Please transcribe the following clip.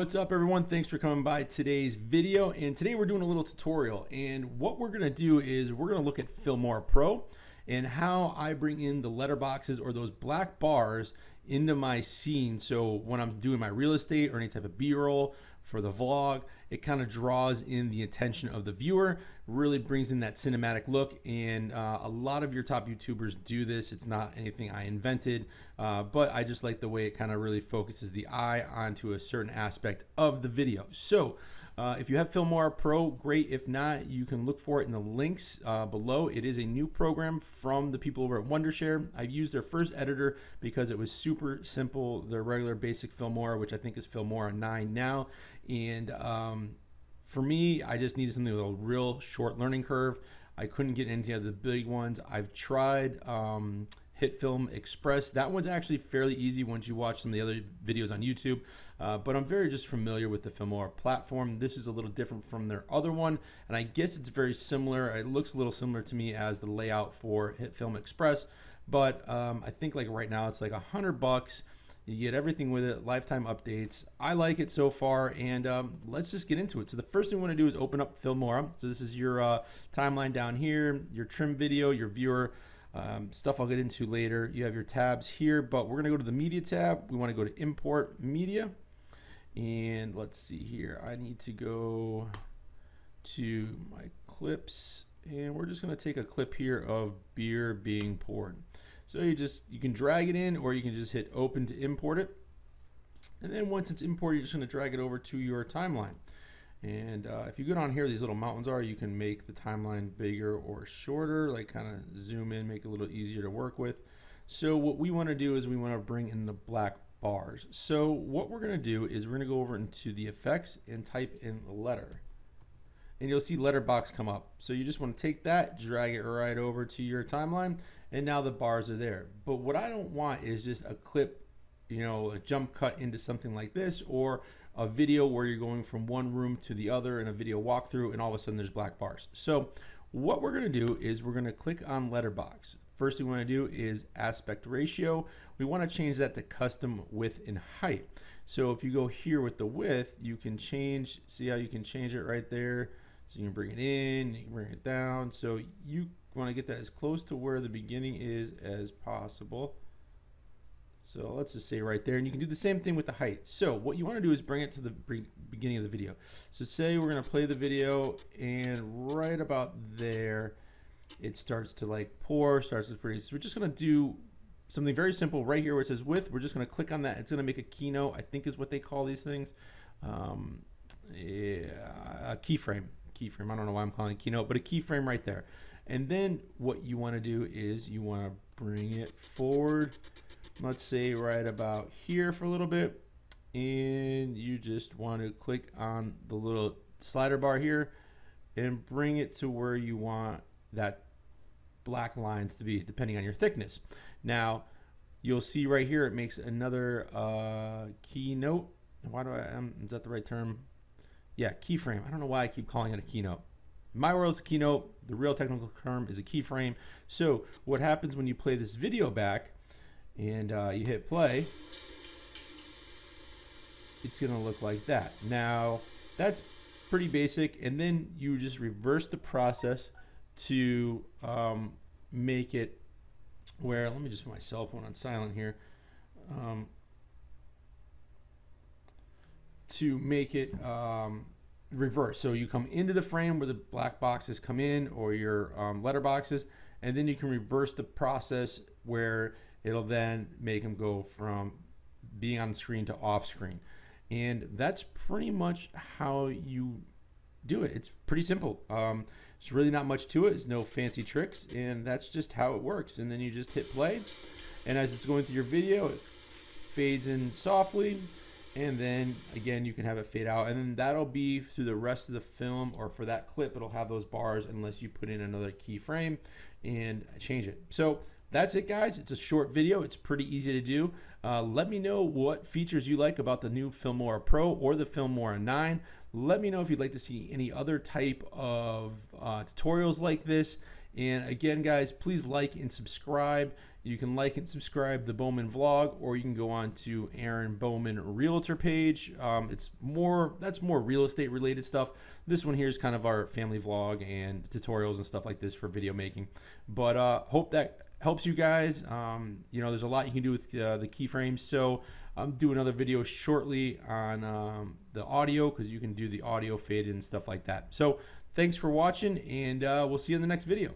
up everyone? Thanks for coming by today's video. And today we're doing a little tutorial. And what we're gonna do is we're gonna look at Filmora Pro and how I bring in the letterboxes or those black bars into my scene. So when I'm doing my real estate or any type of B-roll for the vlog, it kind of draws in the attention of the viewer, really brings in that cinematic look. And uh, a lot of your top YouTubers do this. It's not anything I invented, uh, but I just like the way it kind of really focuses the eye onto a certain aspect of the video. So uh, if you have Filmora Pro, great. If not, you can look for it in the links uh, below. It is a new program from the people over at Wondershare. I've used their first editor because it was super simple, their regular basic Filmora, which I think is Filmora 9 now. And um, for me, I just needed something with a real short learning curve. I couldn't get any of the big ones. I've tried um, HitFilm Express. That one's actually fairly easy once you watch some of the other videos on YouTube. Uh, but I'm very just familiar with the Filmora platform. This is a little different from their other one, and I guess it's very similar. It looks a little similar to me as the layout for HitFilm Express, but um, I think like right now it's like a hundred bucks. You get everything with it, lifetime updates. I like it so far, and um, let's just get into it. So the first thing we want to do is open up Filmora. So this is your uh, timeline down here, your trim video, your viewer. Um, stuff I'll get into later. You have your tabs here, but we're going to go to the media tab. We want to go to import media. And let's see here. I need to go to my clips and we're just going to take a clip here of beer being poured. So you just you can drag it in or you can just hit open to import it. And then once it's imported, you're just going to drag it over to your timeline. And uh, if you go down here, these little mountains are, you can make the timeline bigger or shorter, like kind of zoom in, make it a little easier to work with. So what we want to do is we want to bring in the black bars. So what we're going to do is we're going to go over into the effects and type in letter. And you'll see letterbox come up. So you just want to take that, drag it right over to your timeline, and now the bars are there. But what I don't want is just a clip, you know, a jump cut into something like this, or a video where you're going from one room to the other in a video walkthrough, and all of a sudden there's black bars. So what we're going to do is we're going to click on letterbox. First thing we want to do is aspect ratio. We want to change that to custom width and height. So if you go here with the width, you can change, see how you can change it right there. So you can bring it in, you can bring it down. So you want to get that as close to where the beginning is as possible. So let's just say right there, and you can do the same thing with the height. So what you want to do is bring it to the beginning of the video. So say we're going to play the video, and right about there, it starts to like pour, starts to freeze. So we're just going to do something very simple right here where it says width. We're just going to click on that. It's going to make a keynote, I think is what they call these things. Um, yeah, a keyframe. Keyframe. I don't know why I'm calling it keynote, but a keyframe right there. And then what you want to do is you want to bring it forward. Let's say right about here for a little bit. And you just want to click on the little slider bar here and bring it to where you want that black lines to be depending on your thickness. Now you'll see right here it makes another uh, keynote. Why do I, um, is that the right term? Yeah, keyframe. I don't know why I keep calling it a keynote. My world's keynote, the real technical term is a keyframe. So what happens when you play this video back and uh, you hit play, it's going to look like that. Now, that's pretty basic. And then you just reverse the process to um, make it where, let me just put my cell phone on silent here, um, to make it um, reverse. So you come into the frame where the black boxes come in or your um, letter boxes, and then you can reverse the process where it'll then make them go from being on screen to off screen. And that's pretty much how you do it. It's pretty simple. Um, there's really not much to it. It's no fancy tricks, and that's just how it works. And then you just hit play, and as it's going through your video, it fades in softly, and then again you can have it fade out, and then that'll be through the rest of the film, or for that clip, it'll have those bars unless you put in another keyframe and change it. So that's it guys it's a short video it's pretty easy to do uh, let me know what features you like about the new Filmora Pro or the Filmora 9 let me know if you'd like to see any other type of uh, tutorials like this. And again, guys, please like and subscribe. You can like and subscribe the Bowman vlog, or you can go on to Aaron Bowman Realtor page. Um, it's more that's more real estate related stuff. This one here is kind of our family vlog and tutorials and stuff like this for video making. But uh, hope that helps you guys. Um, you know, there's a lot you can do with uh, the keyframes. So I'm doing another video shortly on um, the audio because you can do the audio fade and stuff like that. So thanks for watching, and uh, we'll see you in the next video.